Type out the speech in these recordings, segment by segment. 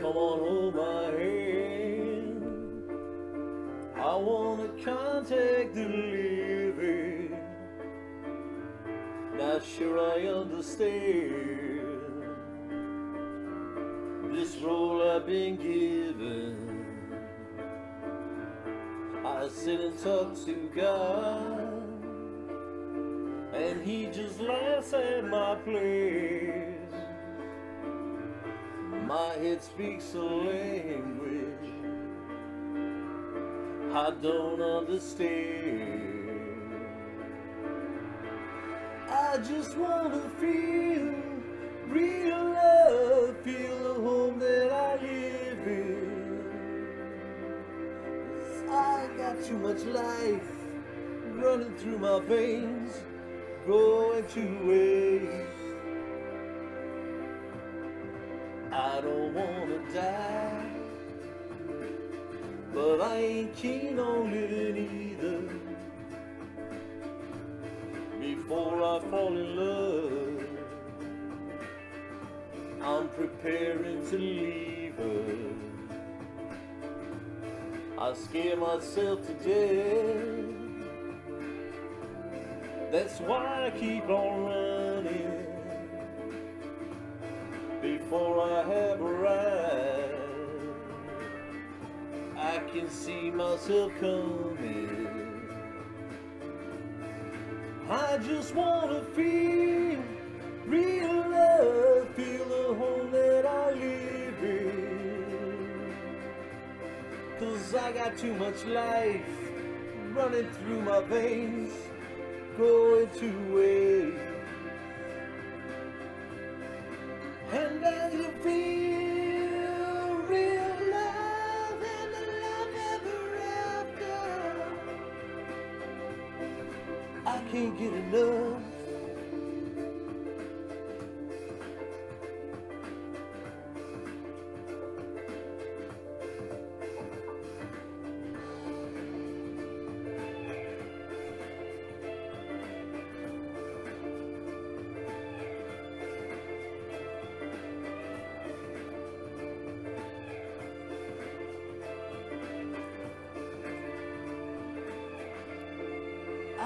Come on, hold my hand. I wanna contact the living. Not sure I understand this role I've been given. I sit and talk to God, and He just laughs at my place. My head speaks a language I don't understand. I just wanna feel real love, feel the home that I live in. I got too much life running through my veins, going to waste. I don't wanna die, but I ain't keen on living either. Before I fall in love, I'm preparing to leave her. I scare myself to death. That's why I keep on running before I have arrived. I can see myself coming. I just wanna feel real love, feel the home that I live in. Cause I got too much life running through my veins, going to waste. You feel real love and the love ever after, I can't get enough.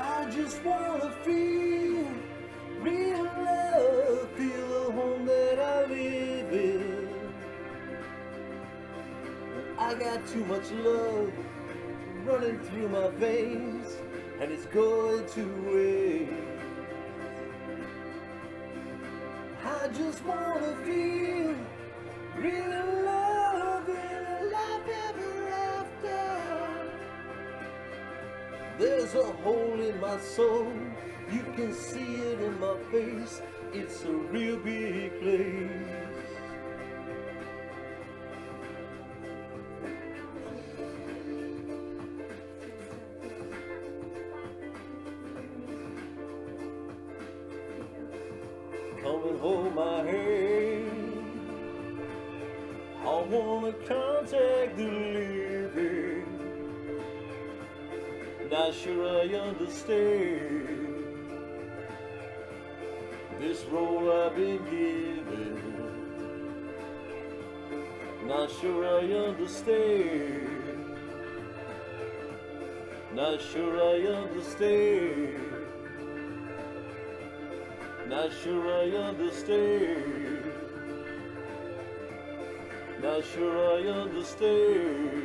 I just wanna feel real love, feel the home that I live in. I got too much love running through my veins, and it's going to waste. I just wanna feel real love a life ever after. There's a hole in my soul, you can see it in my face. It's a real big place. Come and hold my hand. I wanna contact the living. Not sure I understand this role I've been given. Not sure I understand. Not sure I understand. Not sure I understand. Not sure I understand.